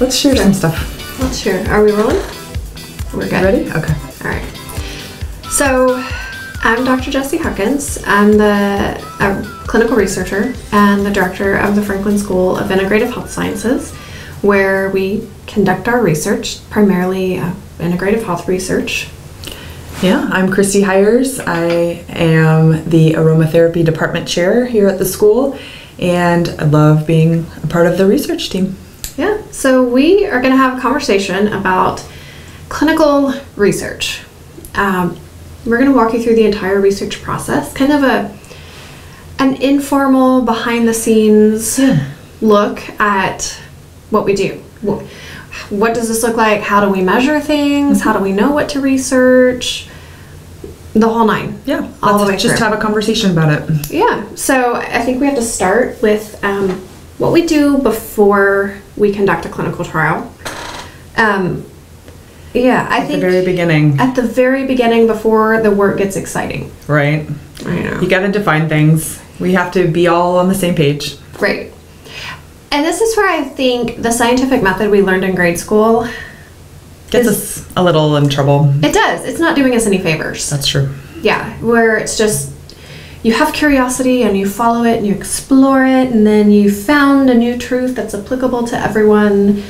let's share some stuff. Let's share. Are we rolling? We're good. Ready? Okay. All right. So, I'm Dr. Jessie Hawkins. I'm the uh, clinical researcher and the director of the Franklin School of Integrative Health Sciences, where we conduct our research, primarily uh, integrative health research. Yeah, I'm Christy Hires. I am the aromatherapy department chair here at the school, and I love being a part of the research team. Yeah, so we are going to have a conversation about clinical research. Um, we're going to walk you through the entire research process, kind of a an informal, behind the scenes Yeah. look at what we do. What, what does this look like? How do we measure things? How do we know what to research? The whole nine. Yeah, All the let's way just through. have a conversation about it. Yeah, so I think we have to start with um, what we do before we conduct a clinical trial. Um, yeah, I At the think very beginning, at the very beginning, before the work gets exciting. right? I know. You got to define things. We have to be all on the same page. Right. And this is where I think the scientific method we learned in grade school, Gets Is- us a little in trouble. it does. It's not doing us any favors. That's true. Yeah, where it's just you have curiosity and you follow it and you explore it and then you found a new truth that's applicable to everyone.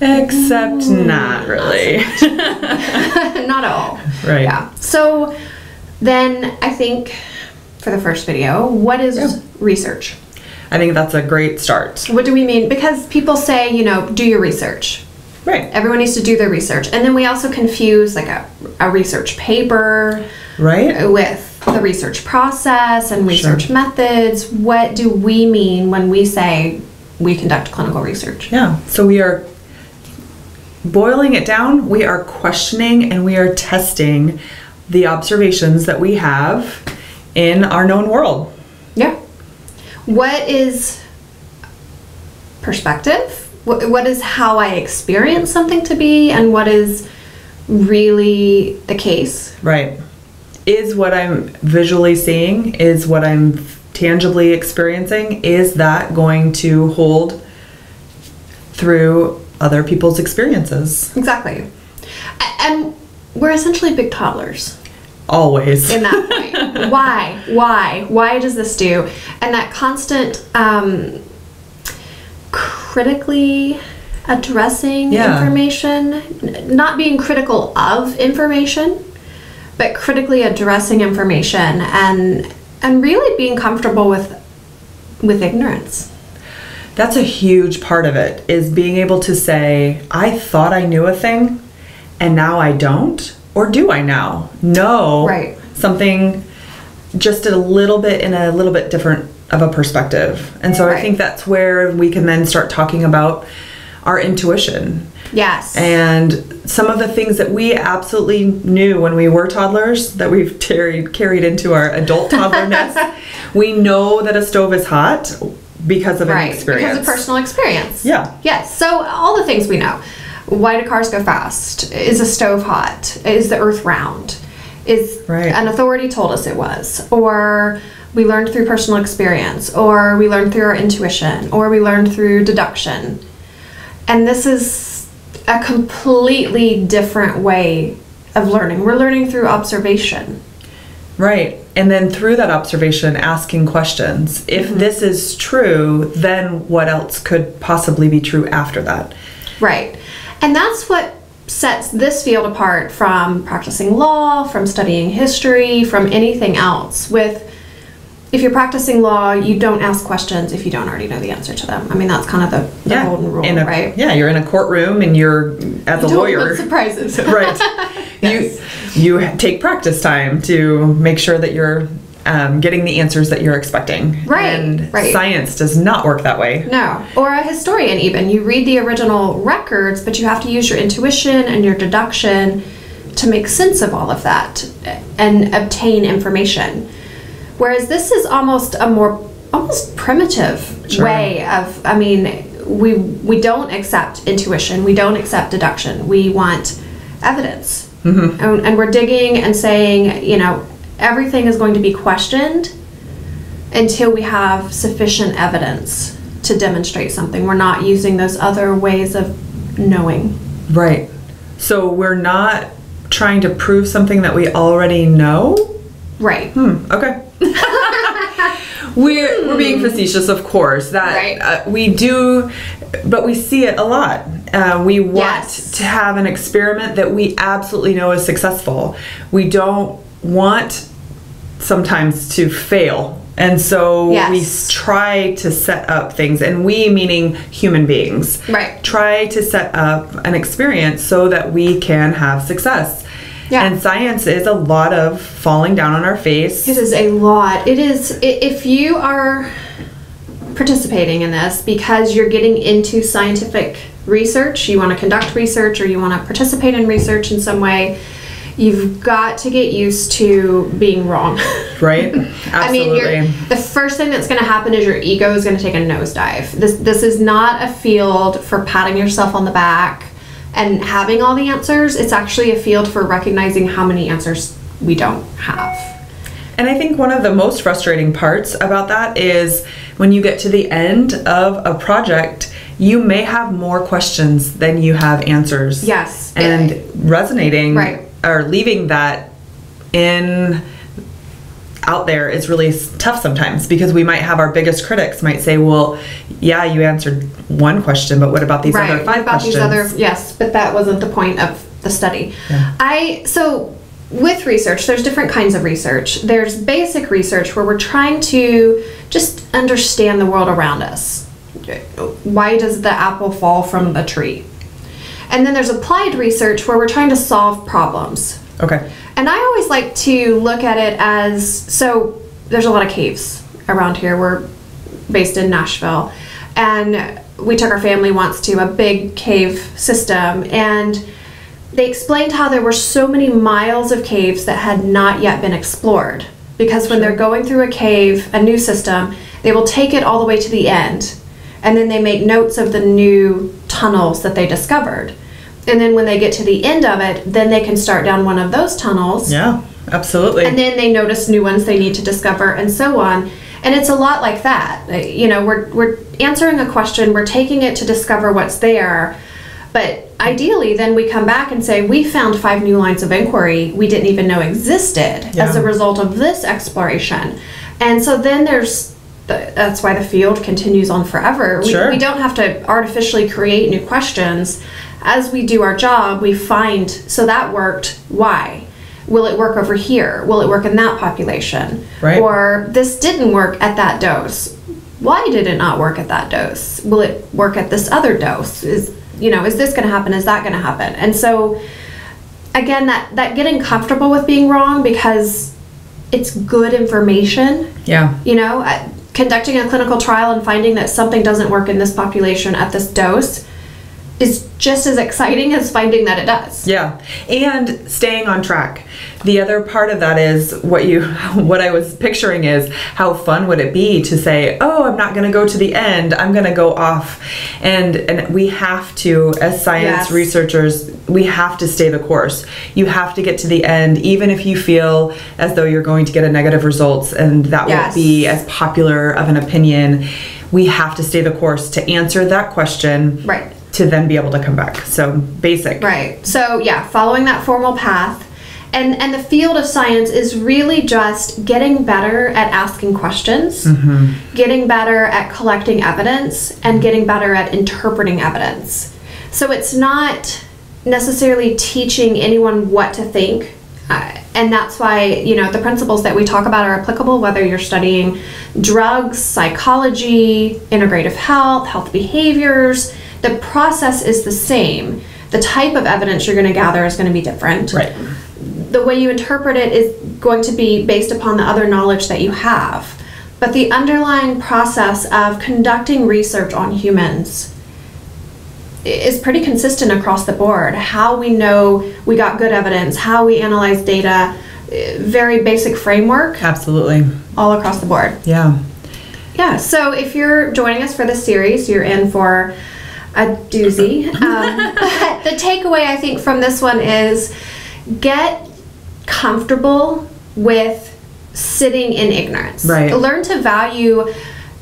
Except mm. not really. not at all. Right. Yeah. So then I think for the first video, what is Yeah. research? I think that's a great start. What do we mean? Because people say, you know, do your research. Right. Everyone needs to do their research. And then we also confuse like a, a research paper Right? with the research process and research Sure. methods. What do we mean when we say we conduct clinical research? Yeah. So we are boiling it down, we are questioning and we are testing the observations that we have in our known world. Yeah. What is perspective? What, what is how I experience something to be, and what is really the case? Right. Is what I'm visually seeing, is what I'm tangibly experiencing, is that going to hold through other people's experiences? Exactly. And we're essentially big toddlers Always. in that point. Why? Why? Why does this do? And that constant um, critically addressing Yeah. information, not being critical of information, but critically addressing information and and really being comfortable with with ignorance. That's a huge part of it is being able to say, I thought I knew a thing and now I don't. Or do I now know Right. something just a little bit in a little bit different of a perspective? And so I think that's where we can then start talking about our intuition Yes. and some of the things that we absolutely knew when we were toddlers that we've carried carried into our adult toddlerness. we know that a stove is hot because of an experience. Because of personal experience. Yeah. Yes. So all the things we know. Why do cars go fast? Is a stove hot? Is the earth round? Is Right. an authority told us it was? Or we learned through personal experience, or we learned through our intuition, or we learned through deduction. And this is a completely different way of learning. We're learning through observation. Right. And then through that observation, asking questions. If Mm-hmm. this is true, then what else could possibly be true after that? Right. And that's what sets this field apart from practicing law, from studying history, from anything else. With if you're practicing law, you don't ask questions if you don't already know the answer to them. I mean, that's kind of the, the golden rule, a, right? Yeah, you're in a courtroom and you're as a Don't lawyer. surprises. right. Yes. You you take practice time to make sure that you're um, getting the answers that you're expecting. Right, And right. science does not work that way. No, or a historian even. You read the original records, but you have to use your intuition and your deduction to make sense of all of that and obtain information. Whereas this is almost a more almost primitive Sure. way of I mean, we we don't accept intuition, we don't accept deduction. We want evidence. And, and we're digging and saying, you know, everything is going to be questioned until we have sufficient evidence to demonstrate something. We're not using those other ways of knowing. Right. So we're not trying to prove something that we already know. Right. Hmm. Okay. we're we're being facetious, of course. That Right. uh, we do, but we see it a lot. Uh, we want Yes. to have an experiment that we absolutely know is successful. We don't want sometimes to fail. And so we Yes. s- try to set up things, and we meaning human beings, Right. try to set up an experience so that we can have success. Yeah. And science is a lot of falling down on our face. This is a lot. It is, if you are participating in this because you're getting into scientific research, you want to conduct research or you want to participate in research in some way, you've got to get used to being wrong. Right? I mean, Absolutely. the first thing that's going to happen is your ego is going to take a nosedive. This this is not a field for patting yourself on the back and having all the answers. It's actually a field for recognizing how many answers we don't have. And I think one of the most frustrating parts about that is when you get to the end of a project, you may have more questions than you have answers. Yes. And resonating Right. or leaving that in out there is really tough sometimes because we might have our biggest critics might say, "Well, yeah, you answered one question, but what about these right. other what five about questions?" these other? Yes, but that wasn't the point of the study. Yeah. I so with research, there's different kinds of research. There's basic research where we're trying to just understand the world around us. Why does the apple fall from the tree? And then there's applied research where we're trying to solve problems. Okay. And I always like to look at it as so there's a lot of caves around here. We're based in Nashville. And we took our family once to a big cave system and they explained how there were so many miles of caves that had not yet been explored. Because when they're going through a cave, a new system, they will take it all the way to the end. And then they make notes of the new tunnels that they discovered. And then when they get to the end of it, then they can start down one of those tunnels. Yeah, absolutely. And then they notice new ones they need to discover and so on. And it's a lot like that. You know, we're, we're answering a question, we're taking it to discover what's there. But ideally, then we come back and say, we found five new lines of inquiry we didn't even know existed as a result of this exploration. And so then there's, th- that's why the field continues on forever. Sure. We, we don't have to artificially create new questions. As we do our job, we find, so that worked, why? Will it work over here? Will it work in that population? Right. Or this didn't work at that dose. Why did it not work at that dose? Will it work at this other dose? Is you know, is this going to happen? Is that going to happen? And so again, that that getting comfortable with being wrong because it's good information yeah. you know, uh, conducting a clinical trial and finding that something doesn't work in this population at this dose is just as exciting as finding that it does. Yeah, and staying on track. The other part of that is what you what I was picturing is how fun would it be to say, "Oh, I'm not going to go to the end. I'm going to go off." And and we have to as science Yes. researchers, we have to stay the course. You have to get to the end even if you feel as though you're going to get a negative results and that Yes. won't be as popular of an opinion. We have to stay the course to answer that question. Right. To then be able to come back. So basic. Right. So yeah, following that formal path. And and the field of science is really just getting better at asking questions, getting better at collecting evidence, and getting better at interpreting evidence. So it's not necessarily teaching anyone what to think. Uh, and that's why, you know, the principles that we talk about are applicable whether you're studying drugs, psychology, integrative health, health behaviors. The process is the same. The type of evidence you're going to gather is going to be different Right. the way you interpret it is going to be based upon the other knowledge that you have. But the underlying process of conducting research on humans is pretty consistent across the board. How we know we got good evidence, how we analyze data, very basic framework Absolutely. all across the board. Yeah. Yeah, so if you're joining us for this series, you're in for a doozy. Um, but the takeaway I think from this one is get comfortable with sitting in ignorance. Right. Learn to value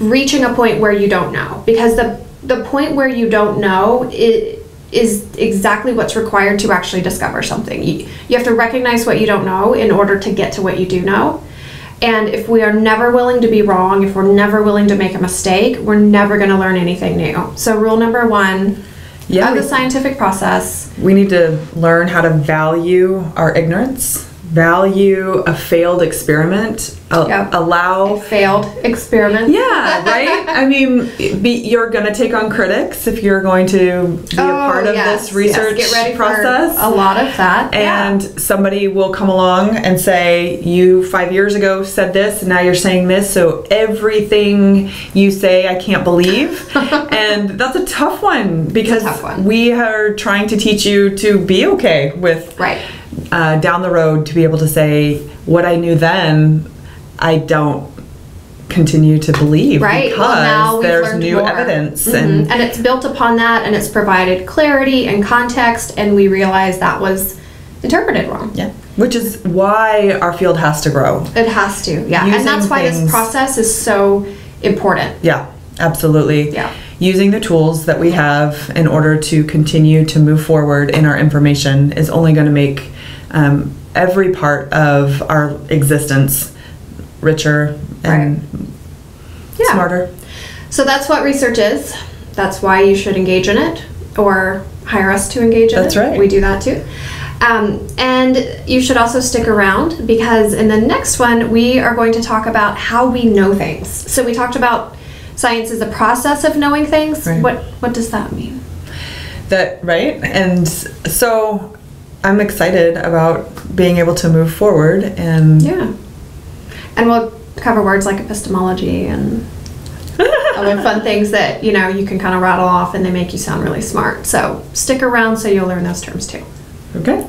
reaching a point where you don't know because the the point where you don't know it is exactly what's required to actually discover something. You, you have to recognize what you don't know in order to get to what you do know. And if we are never willing to be wrong, if we're never willing to make a mistake, we're never going to learn anything new. So, rule number one Yeah, of the scientific process We need to learn how to value our ignorance, value a failed experiment, a- allow. failed experiment. Yeah, right? I mean, be, you're going to take on critics if you're going to be a oh, part of Oh, yes, this research yes. Get ready process. A lot of that. and yeah. somebody will come along and say you five years ago said this and now you're saying this so everything you say i can't believe and that's a tough one because tough one. we are trying to teach you to be okay with right. Uh, down the road to be able to say what i knew then i don't continue to believe Right. because well, now we've there's new more. evidence Mhm. and and it's built upon that, and it's provided clarity and context, and we realize that was interpreted wrong. yeah which is why our field has to grow It has to, yeah, Using and that's why things- this process is so important. Yeah, absolutely. Yeah. Using the tools that we have in order to continue to move forward in our information is only going to make um, every part of our existence richer and Yeah. smarter. So that's what research is. That's why you should engage in it or hire us to engage in That's it. That's right. We do that too. Um, and you should also stick around because in the next one, we are going to talk about how we know things. So we talked about science is a process of knowing things. Right. What, what does that mean? That right? And so I'm excited about being able to move forward and Yeah. And we'll cover words like epistemology and other fun things that, you know, you can kind of rattle off and they make you sound really smart. So stick around so you'll learn those terms too. okay.